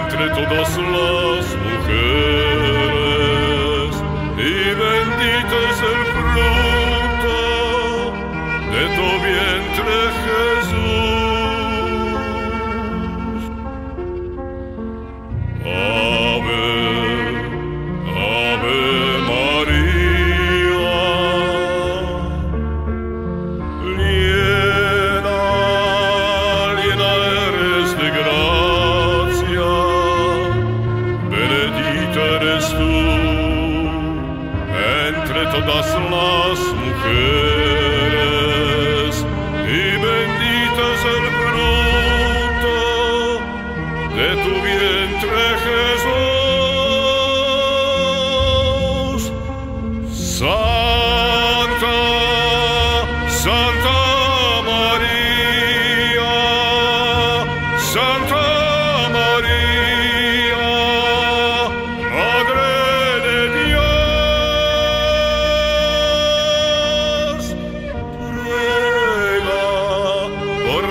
entre todas las mujeres y bendito es el fruto de tu vientre Jesús. entre todas las mujeres y bendito es el fruto de tu vientre Jesús. Santa, Santa.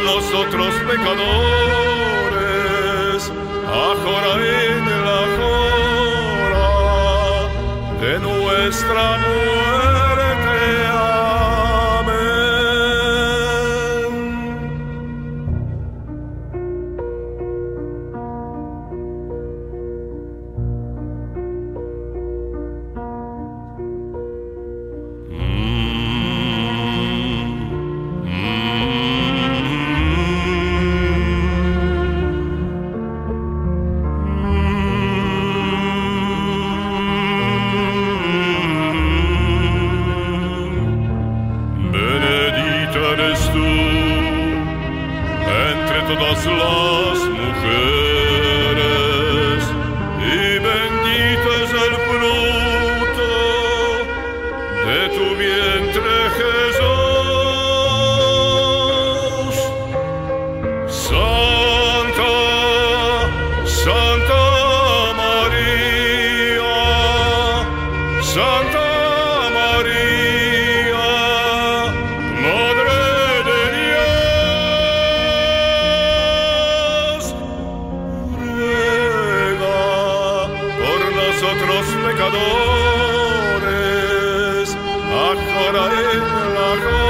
los otros pecadores. Ajora en la jora de nuestra muerte. Eres tú entre todas las mujeres pecadores bajará en la